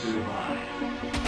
survive.